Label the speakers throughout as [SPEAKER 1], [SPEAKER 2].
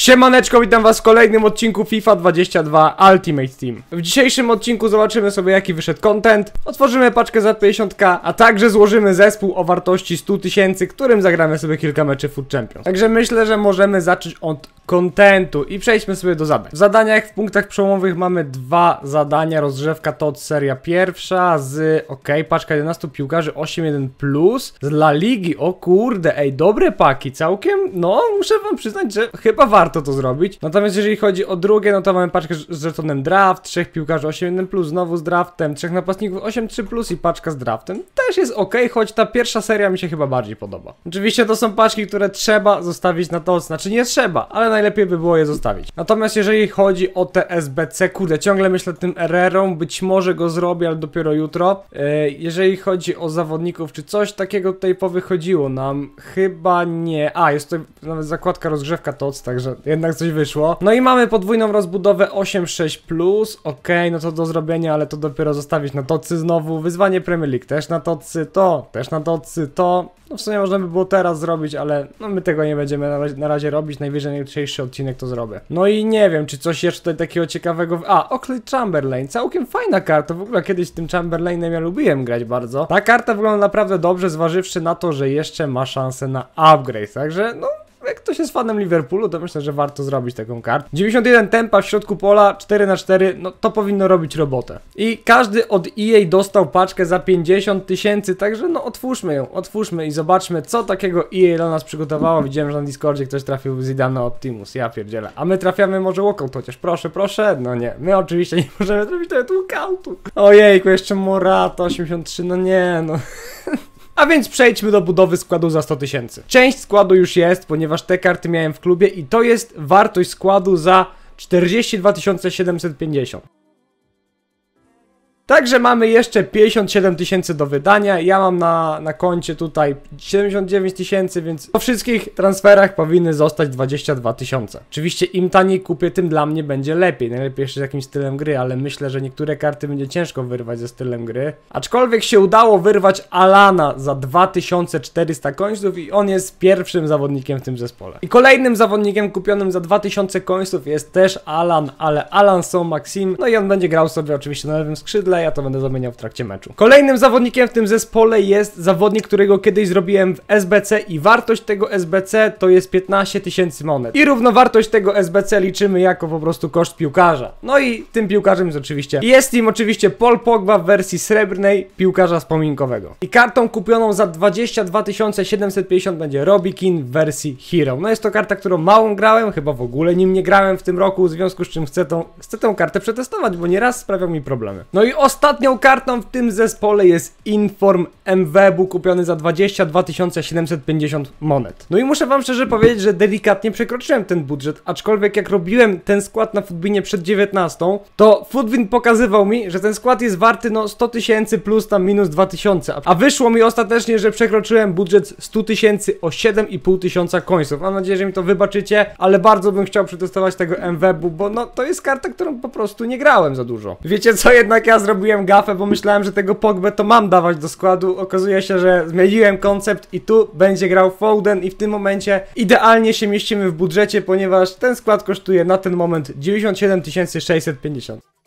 [SPEAKER 1] Siemaneczko, witam was w kolejnym odcinku FIFA 22 Ultimate Team. W dzisiejszym odcinku zobaczymy sobie jaki wyszedł content, otworzymy paczkę za 50k, a także złożymy zespół o wartości 100 tysięcy, którym zagramy sobie kilka meczy Food Champions. Także myślę, że możemy zacząć od kontentu i przejdźmy sobie do zadań. W zadaniach w punktach przełomowych mamy dwa zadania, rozgrzewka to od seria pierwsza z, ok, paczka 11 piłkarzy 8-1 plus z La Ligi, o kurde, ej, dobre paki, całkiem, no, muszę wam przyznać, że chyba warto to zrobić. Natomiast jeżeli chodzi o drugie, no to mamy paczkę z żetonem draft, trzech piłkarzy 8-1 plus, znowu z draftem, trzech napastników 8-3 plus i paczka z draftem. Też jest ok, choć ta pierwsza seria mi się chyba bardziej podoba. Oczywiście to są paczki, które trzeba zostawić na to, znaczy nie trzeba, ale najlepiej by było je zostawić. Natomiast jeżeli chodzi o te SBC, kurde, ciągle myślę tym Herrerą, być może go zrobię, ale dopiero jutro. E, jeżeli chodzi o zawodników, czy coś takiego tutaj powychodziło nam? Chyba nie. A, jest tutaj nawet zakładka rozgrzewka TOC, także jednak coś wyszło. No i mamy podwójną rozbudowę 8.6+, okej, no to do zrobienia, ale to dopiero zostawić na tocy znowu. Wyzwanie Premier League też na tocy, to też na tocy, to. No w sumie można by było teraz zrobić, ale no my tego nie będziemy na razie, na razie robić. Najwyżej na jutrzejszy odcinek to zrobię. No i nie wiem, czy coś jeszcze tutaj takiego ciekawego. A, Oakley Chamberlain. Całkiem fajna karta. W ogóle kiedyś tym Chamberlainem ja lubiłem grać bardzo. Ta karta wygląda naprawdę dobrze, zważywszy na to, że jeszcze ma szansę na upgrade. Także no. Ktoś jest fanem Liverpoolu, to myślę, że warto zrobić taką kartę. 91 tempa w środku pola, 4 na 4 no to powinno robić robotę. I każdy od EA dostał paczkę za 50 tysięcy, także no otwórzmy ją, otwórzmy i zobaczmy, co takiego EA dla nas przygotowało. Widziałem, że na Discordzie ktoś trafił Zidane Optimus, ja pierdzielę. A my trafiamy może walkout chociaż, proszę, proszę. No nie, my oczywiście nie możemy trafić do walkoutu. Ojejku, jeszcze Morata 83, no nie, no. A więc przejdźmy do budowy składu za 100 tysięcy. Część składu już jest, ponieważ te karty miałem w klubie i to jest wartość składu za 42 750. Także mamy jeszcze 57 tysięcy do wydania. Ja mam na, na koncie tutaj 79 tysięcy, więc po wszystkich transferach powinny zostać 22 tysiące. Oczywiście im taniej kupię, tym dla mnie będzie lepiej. Najlepiej jeszcze z jakimś stylem gry, ale myślę, że niektóre karty będzie ciężko wyrwać ze stylem gry. Aczkolwiek się udało wyrwać Alana za 2400 końców i on jest pierwszym zawodnikiem w tym zespole. I kolejnym zawodnikiem kupionym za 2000 końców jest też Alan, ale Alan są Maxim. No i on będzie grał sobie oczywiście na lewym skrzydle, ja to będę zamieniał w trakcie meczu. Kolejnym zawodnikiem w tym zespole jest zawodnik, którego kiedyś zrobiłem w SBC i wartość tego SBC to jest 15 tysięcy monet. I równowartość tego SBC liczymy jako po prostu koszt piłkarza. No i tym piłkarzem jest oczywiście jest nim oczywiście Paul Pogba w wersji srebrnej piłkarza wspominkowego. I kartą kupioną za 22 750 będzie Robbie Keane w wersji Hero. No jest to karta, którą małą grałem, chyba w ogóle nim nie grałem w tym roku, w związku z czym chcę tą, chcę tę kartę przetestować, bo nieraz sprawiał mi problemy. No i ostatnią kartą w tym zespole jest Inform MWB kupiony za 22 750 monet. No i muszę wam szczerze powiedzieć, że delikatnie przekroczyłem ten budżet, aczkolwiek jak robiłem ten skład na Footbinie przed 19, to Footbin pokazywał mi, że ten skład jest warty no 100 tysięcy plus tam minus 2000, a wyszło mi ostatecznie, że przekroczyłem budżet 100 tysięcy o 7,5 tysiąca końców. Mam nadzieję, że mi to wybaczycie, ale bardzo bym chciał przetestować tego MWB, bo no to jest karta, którą po prostu nie grałem za dużo. Wiecie co, jednak ja zrobiłem gafę, bo myślałem, że tego Pogbę to mam dawać do składu. Okazuje się, że zmieniłem koncept i tu będzie grał Foden i w tym momencie idealnie się mieścimy w budżecie, ponieważ ten skład kosztuje na ten moment 97 650.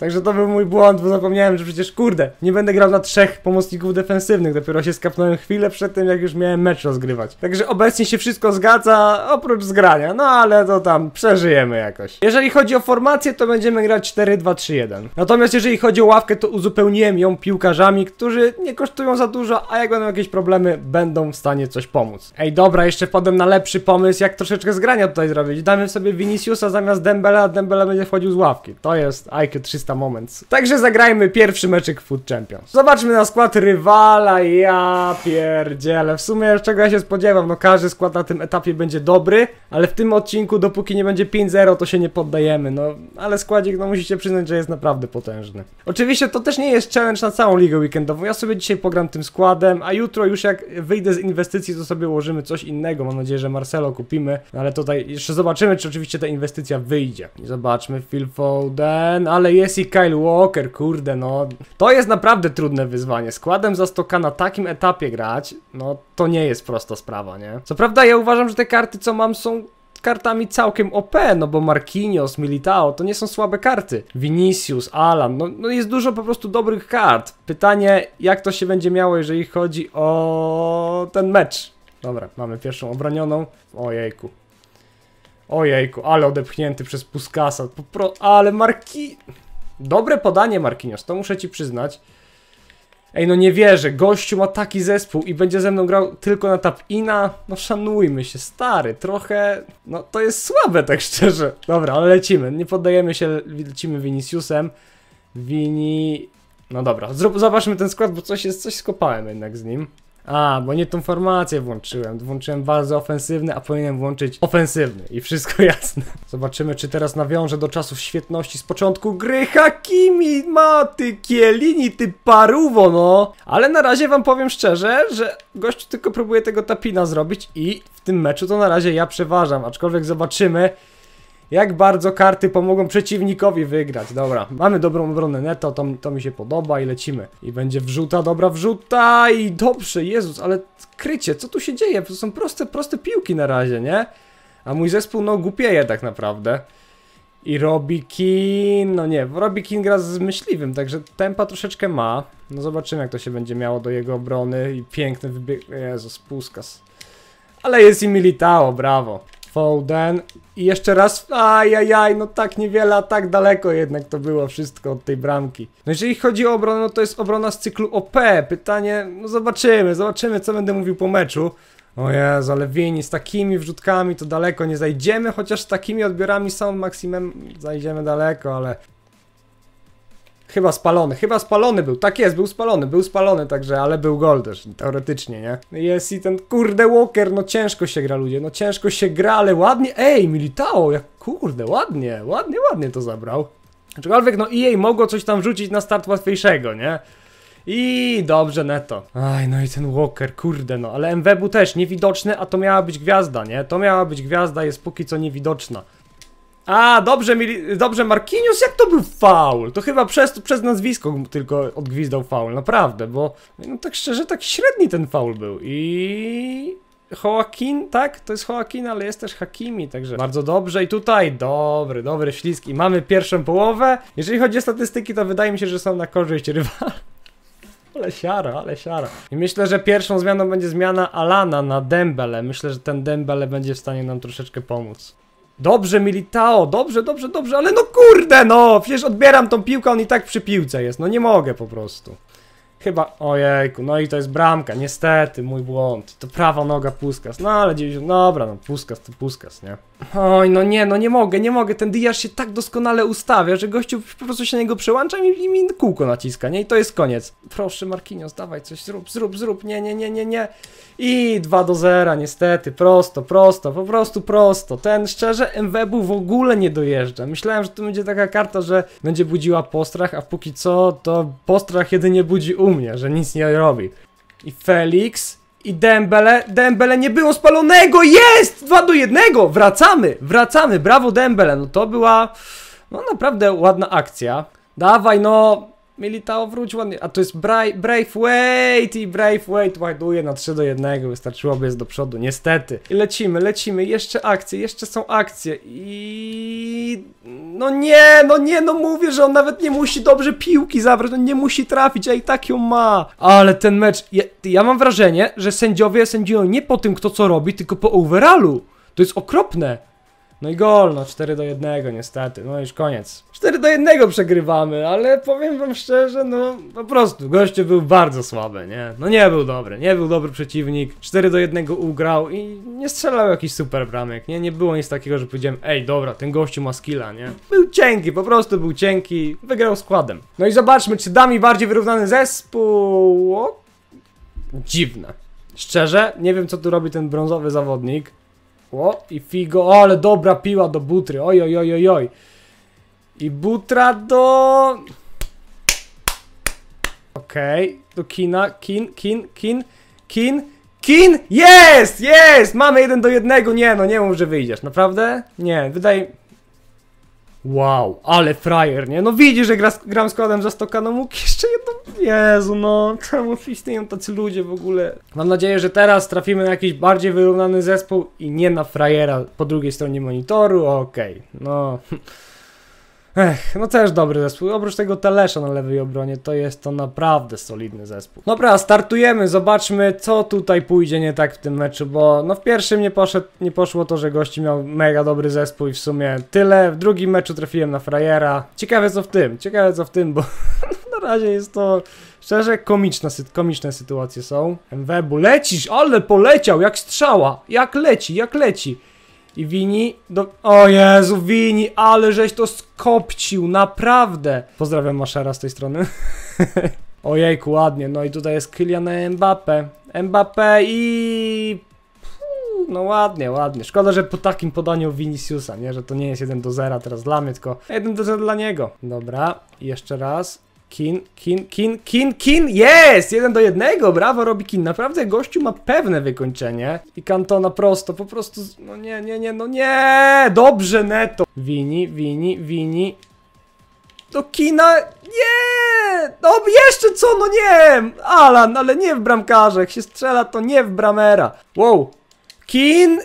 [SPEAKER 1] Także to był mój błąd, bo zapomniałem, że przecież kurde, nie będę grał na trzech pomocników defensywnych, dopiero się skapnąłem chwilę przed tym, jak już miałem mecz rozgrywać. Także obecnie się wszystko zgadza, oprócz zgrania, no ale to tam przeżyjemy jakoś. Jeżeli chodzi o formację, to będziemy grać 4-2-3-1. Natomiast jeżeli chodzi o ławkę, to uzupełniłem ją piłkarzami, którzy nie kosztują za dużo, a jak będą jakieś problemy, będą w stanie coś pomóc. Ej, dobra, jeszcze wpadłem na lepszy pomysł, jak troszeczkę zgrania tutaj zrobić. Damy sobie Viniciusa zamiast Dembele, a Dembele będzie wchodził z ławki. To jest IQ 300 Moments. Także zagrajmy pierwszy meczek Food Champions. Zobaczmy na skład rywala, ja pierdzielę. W sumie czego ja się spodziewam, no każdy skład na tym etapie będzie dobry, ale w tym odcinku, dopóki nie będzie 5-0, to się nie poddajemy, no. Ale składzik, no musicie przyznać, że jest naprawdę potężny. Oczywiście to też nie jest challenge na całą ligę weekendową, ja sobie dzisiaj pogram tym składem, a jutro już jak wyjdę z inwestycji, to sobie ułożymy coś innego. Mam nadzieję, że Marcelo kupimy, no ale tutaj jeszcze zobaczymy, czy oczywiście ta inwestycja wyjdzie. Zobaczmy, Phil Foden, ale jest Kyle Walker, kurde, no. To jest naprawdę trudne wyzwanie. Składem za stoka na takim etapie grać, no to nie jest prosta sprawa, nie? Co prawda ja uważam, że te karty, co mam, są kartami całkiem OP, no bo Marquinhos, Militao to nie są słabe karty. Vinicius, Alan, no, no jest dużo po prostu dobrych kart. Pytanie, jak to się będzie miało, jeżeli chodzi o ten mecz. Dobra, mamy pierwszą obronioną. Ojejku. Ojejku, ale odepchnięty przez Puskasa. Popro... Ale Marki... Dobre podanie Marquinhos, to muszę ci przyznać. Ej, no nie wierzę, gościu ma taki zespół i będzie ze mną grał tylko na tap-ina. No szanujmy się, stary, trochę... No to jest słabe, tak szczerze. Dobra, ale lecimy, nie poddajemy się, lecimy Viniciusem. Vini... No dobra, zobaczmy ten skład, bo coś jest, coś skopałem jednak z nim. A, bo nie tą formację włączyłem. Włączyłem bardzo ofensywny, a powinienem włączyć ofensywny. I wszystko jasne. Zobaczymy, czy teraz nawiążę do czasów świetności z początku gry. Hakimi, ma ty kielini, ty paruwo, no. Ale na razie wam powiem szczerze, że gościu tylko próbuje tego tapina zrobić i w tym meczu to na razie ja przeważam. Aczkolwiek zobaczymy, jak bardzo karty pomogą przeciwnikowi wygrać. Dobra, mamy dobrą obronę neto, to, to mi się podoba i lecimy. I będzie wrzuta, dobra wrzuta i dobrze, Jezus, ale krycie, co tu się dzieje? To są proste, proste piłki na razie, nie? A mój zespół no głupieje tak naprawdę. I Robi Kin, no nie, Robi Kin gra z myśliwym, także tempa troszeczkę ma. No zobaczymy jak to się będzie miało do jego obrony i piękny wybieg... Jezus, Puskas. Ale jest i Militao, brawo. Foden i jeszcze raz, ajajaj, no tak niewiele, a tak daleko jednak to było wszystko od tej bramki. No jeżeli chodzi o obronę, no to jest obrona z cyklu OP. Pytanie, no zobaczymy, zobaczymy co będę mówił po meczu. O Jezu, ale Wini z takimi wrzutkami to daleko nie zajdziemy, chociaż z takimi odbiorami są maksimum zajdziemy daleko, ale Chyba spalony, chyba spalony był. Tak jest, był spalony, był spalony także, ale był gol też, teoretycznie, nie? Jest i ten kurde Walker, no ciężko się gra ludzie, no ciężko się gra, ale ładnie, ej, Militao, jak kurde, ładnie, ładnie, ładnie to zabrał. Aczkolwiek no jej mogło coś tam wrzucić na start łatwiejszego, nie? I dobrze neto. Aj, no i ten Walker, kurde no, ale MW też niewidoczny, a to miała być gwiazda, nie? To miała być gwiazda, jest póki co niewidoczna. A, dobrze, mili... dobrze, Marquinhos, jak to był faul? To chyba przez, przez nazwisko tylko odgwizdał faul, naprawdę, bo no tak szczerze, tak średni ten faul był i... Joaquin, tak? To jest Joaquin, ale jest też Hakimi, także bardzo dobrze. I tutaj dobry, dobry ślisk. I mamy pierwszą połowę. Jeżeli chodzi o statystyki, to wydaje mi się, że są na korzyść rywala. Ale siara, ale siara. I myślę, że pierwszą zmianą będzie zmiana Alana na Dembele. Myślę, że ten Dembele będzie w stanie nam troszeczkę pomóc. Dobrze, Militao, dobrze, dobrze, dobrze, ale no kurde, no! Przecież odbieram tą piłkę, on i tak przy piłce jest, no nie mogę po prostu. Chyba, ojejku, no i to jest bramka, niestety, mój błąd. To prawa noga Puskas, no ale 90, dobra, no Puskas to Puskas, nie? Oj, no nie, no nie mogę, nie mogę, ten Diasz się tak doskonale ustawia, że gościu po prostu się na niego przełącza i, i mi kółko naciska, nie? I to jest koniec. Proszę Marquinhos, dawaj coś, zrób, zrób, zrób, nie, nie, nie, nie, nie. I 2 do 0, niestety, prosto, prosto, po prostu prosto. Ten, szczerze, MWB w ogóle nie dojeżdża. Myślałem, że to będzie taka karta, że będzie budziła postrach, a póki co, to postrach jedynie budzi u mnie, że nic nie robi. I Felix, i Dembele, Dembele nie było spalonego, jest! 2 do 1, wracamy, wracamy, brawo Dembele, no to była, no naprawdę ładna akcja. Dawaj no, Militao wróć ładnie, a to jest Brave Wait i Brave Wait ładuje na 3 do 1, wystarczyłoby jest do przodu, niestety. I lecimy, lecimy, jeszcze akcje, jeszcze są akcje i... No nie, no nie, no mówię, że on nawet nie musi dobrze piłki zabrać, on nie musi trafić, a i tak ją ma. Ale ten mecz, ja, ja mam wrażenie, że sędziowie sędziują nie po tym, kto co robi, tylko po overallu. To jest okropne. No i gol, no 4 do 1 niestety, no już koniec. 4 do 1 przegrywamy, ale powiem wam szczerze, no po prostu, gościu był bardzo słaby, nie? No nie był dobry, nie był dobry przeciwnik, 4 do 1 ugrał i nie strzelał jakiś super bramek, nie? Nie było nic takiego, że powiedziałem, ej dobra, ten gościu ma skilla, nie? Był cienki, po prostu był cienki, wygrał składem. No i zobaczmy, czy da mi bardziej wyrównany zespół... O? Dziwne. Szczerze, nie wiem co tu robi ten brązowy zawodnik. O, i Figo, o, ale dobra piła do Butry, oj, oj, oj, oj, oj. I Butra do... Okej, okay. do Kina, Kin, Kin, Kin, Kin, Kin, jest, jest, mamy jeden do jednego, nie no, nie mów, że wyjdziesz, naprawdę? Nie, wydaje... Wow, ale frajer, nie? No widzisz, że gra, gram składem za stoka, no mógł jeszcze jedno... Jezu, no, czemu istnieją tacy ludzie w ogóle? Mam nadzieję, że teraz trafimy na jakiś bardziej wyrównany zespół i nie na frajera po drugiej stronie monitoru, okej, no... Ech, no też dobry zespół. Oprócz tego Telesza na lewej obronie, to jest to naprawdę solidny zespół. Dobra, startujemy, zobaczmy co tutaj pójdzie nie tak w tym meczu, bo no w pierwszym nie, poszedł, nie poszło to, że gości miał mega dobry zespół i w sumie tyle. W drugim meczu trafiłem na frajera. Ciekawe co w tym, ciekawe co w tym, bo na razie jest to szczerze komiczna, sy- komiczne sytuacje są. MWB, lecisz, ale poleciał, jak strzała, jak leci, jak leci. I Wini do... O Jezu, Wini, ale żeś to skopcił, naprawdę! Pozdrawiam Maszera z tej strony. Ojejku, ładnie. No i tutaj jest Kylian Mbappe. Mbappe i... No ładnie, ładnie. Szkoda, że po takim podaniu Viniciusa, nie? Że to nie jest 1 do 0 teraz dla mnie, tylko 1 do 0 dla niego. Dobra, jeszcze raz. Kin, kin, kin, kin, kin, jest! Jeden do jednego, brawo robi kin. Naprawdę gościu ma pewne wykończenie. I Kantona prosto, po prostu, no nie, nie, nie, no nie! Dobrze, neto. Wini, wini, wini. Do kina, nie! No jeszcze co, no nie! Alan, ale nie w bramkarze, jak się strzela to nie w bramera. Wow. Kin!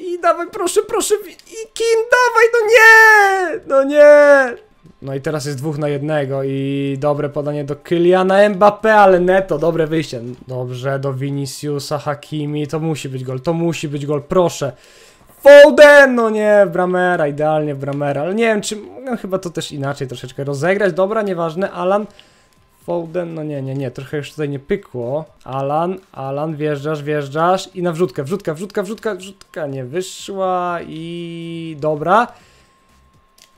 [SPEAKER 1] I dawaj, proszę, proszę, i Kin, dawaj, no nie! No nie! No i teraz jest dwóch na jednego i dobre podanie do Kyliana Mbappé, ale neto, dobre wyjście. Dobrze, do Viniciusa, Hakimi, to musi być gol, to musi być gol, proszę. Foden, no nie, Bramera, idealnie Bramera, ale nie wiem czy, no chyba to też inaczej troszeczkę rozegrać, dobra, nieważne, Alan, Foden, no nie, nie, nie, trochę już tutaj nie pykło, Alan, Alan, wjeżdżasz, wjeżdżasz i na wrzutka, wrzutka, wrzutka, wrzutka, wrzutka nie wyszła i dobra.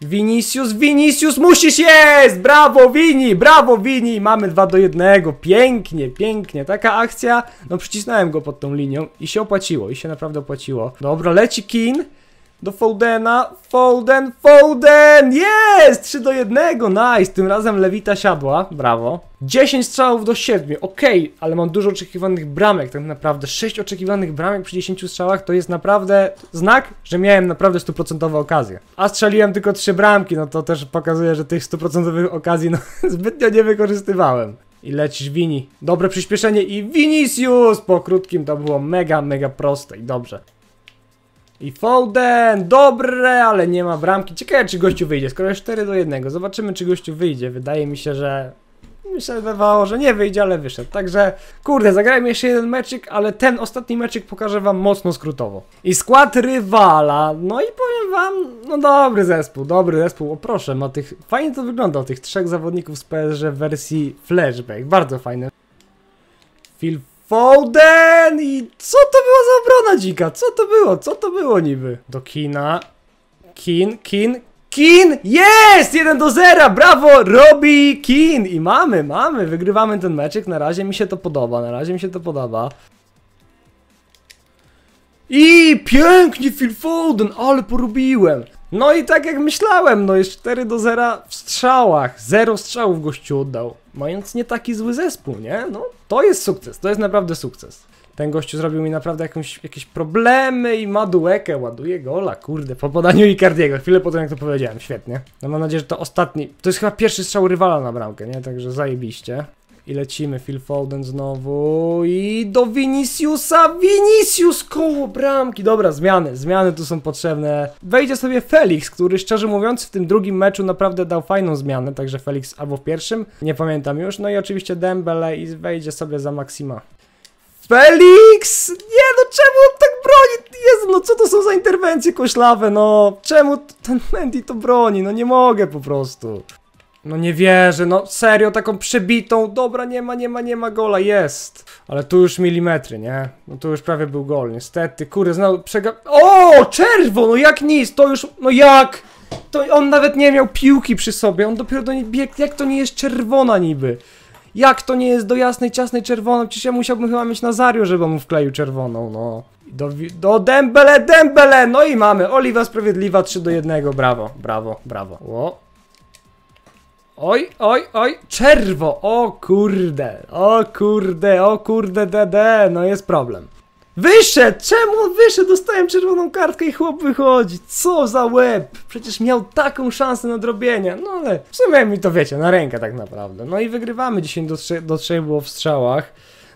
[SPEAKER 1] Vinicius, Vinicius, musisz jest! Brawo, Vini, brawo, Vini! Mamy 2 do 1, pięknie, pięknie. Taka akcja, no przycisnąłem go pod tą linią i się opłaciło, i się naprawdę opłaciło. Dobra, leci Kin do Foldena, Foden, Foden, jest! 3 do 1, nice, tym razem Lewita siadła, brawo. 10 strzałów do 7, okej, ale mam dużo oczekiwanych bramek, tak naprawdę 6 oczekiwanych bramek przy 10 strzałach to jest naprawdę znak, że miałem naprawdę stuprocentowe okazje. A strzeliłem tylko 3 bramki, no to też pokazuje, że tych stuprocentowych okazji no, zbytnio nie wykorzystywałem. I lecisz Wini. Dobre przyspieszenie i Vinicius! Po krótkim to było mega, mega proste i dobrze. I Foden, dobre, ale nie ma bramki. Ciekawe, czy gościu wyjdzie. Skoro jest 4 do 1, zobaczymy, czy gościu wyjdzie. Wydaje mi się, że. Mi się wydawało, że nie wyjdzie, ale wyszedł. Także, kurde, zagrajmy jeszcze jeden meczyk, ale ten ostatni meczyk pokażę wam mocno skrótowo. I skład rywala, no i powiem wam, no dobry zespół, dobry zespół. O proszę, ma tych. Fajnie to wygląda, tych trzech zawodników z PSG w wersji flashback. Bardzo fajne. Phil Foden i co to była za obrona dzika? Co to było? Co to było niby? Do kina. Kin, kin, kin! Jest! 1 do 0! Brawo! Robi kin! I mamy, mamy, wygrywamy ten meczek. Na razie mi się to podoba, na razie mi się to podoba. I pięknie Phil Foden, ale porobiłem. No i tak jak myślałem, no jest 4 do 0 w strzałach. Zero strzałów gościu oddał. Mając nie taki zły zespół, nie? No to jest sukces, to jest naprawdę sukces. Ten gościu zrobił mi naprawdę jakąś, jakieś problemy i ma duekę, ładuje gola, kurde, po podaniu Icardiego, chwilę po tym jak to powiedziałem, świetnie. No mam nadzieję, że to ostatni, to jest chyba pierwszy strzał rywala na bramkę, nie? Także zajebiście. I lecimy, Phil Foden znowu i do Viniciusa, Vinicius koło bramki, dobra, zmiany, zmiany tu są potrzebne. Wejdzie sobie Felix, który szczerze mówiąc w tym drugim meczu naprawdę dał fajną zmianę, także Felix albo w pierwszym, nie pamiętam już, no i oczywiście Dembele i wejdzie sobie za Maxima. Felix! Nie no, czemu on tak broni? Jezu, no co to są za interwencje koślawe, no? Czemu ten Mendy to broni? No nie mogę po prostu. No nie wierzę, no serio, taką przebitą, dobra, nie ma, nie ma, nie ma gola, jest. Ale tu już milimetry, nie? No tu już prawie był gol, niestety, kurde, znowu przega... O, czerwo, no jak nic, to już, no jak? To on nawet nie miał piłki przy sobie, on dopiero do niej biegł, jak to nie jest czerwona niby? Jak to nie jest do jasnej, ciasnej czerwoną? Przecież ja musiałbym chyba mieć Nazario, żeby mu wkleił czerwoną, no. Do, do Dembele, Dembele! No i mamy, Oliwa Sprawiedliwa 3 do 1, brawo, brawo, brawo. O. Oj, oj, oj, czerwo, o kurde, o kurde, o kurde, DD, no jest problem. Wyszedł! Czemu on wyszedł? Dostałem czerwoną kartkę i chłop wychodzi. Co za łeb! Przecież miał taką szansę nadrobienia. No ale w sumie mi to wiecie, na rękę tak naprawdę. No i wygrywamy 10 do 3, do 3 było w strzałach.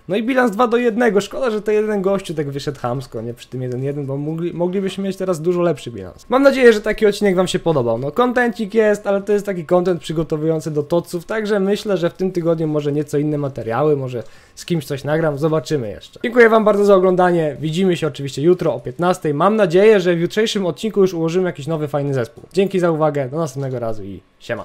[SPEAKER 1] No i bilans 2 do 1. Szkoda, że to jeden gościu tak wyszedł hamsko, nie przy tym 1-1, bo mogli, moglibyśmy mieć teraz dużo lepszy bilans. Mam nadzieję, że taki odcinek Wam się podobał. No, kontencik jest, ale to jest taki content przygotowujący do toców, także myślę, że w tym tygodniu może nieco inne materiały, może z kimś coś nagram, zobaczymy jeszcze. Dziękuję Wam bardzo za oglądanie. Widzimy się oczywiście jutro o 15. Mam nadzieję, że w jutrzejszym odcinku już ułożymy jakiś nowy, fajny zespół. Dzięki za uwagę, do następnego razu i siema.